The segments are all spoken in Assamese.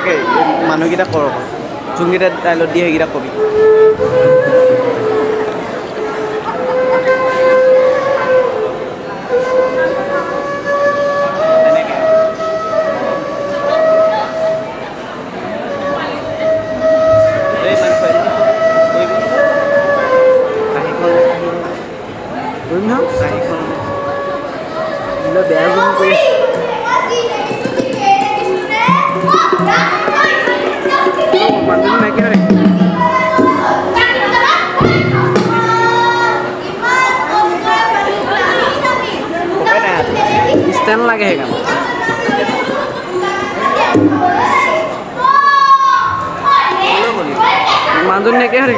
এনেকৈ মানুহকেইটাক কৰ অকণ যোনকেইটা দাইলত দিয়ে সেইকেইটাক কবি। কৰিবি কাঁহীখন মানবেন না একেবারে স্ট্যান্ড লাগে এখানে মানজন নেকে হারি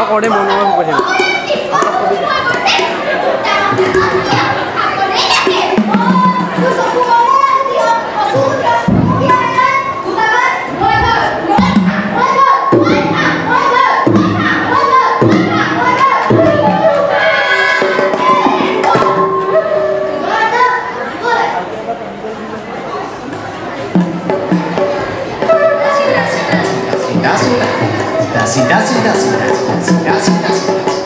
অকড়ে মনোভাব করে das, das, das, das, das, das, das, das, das.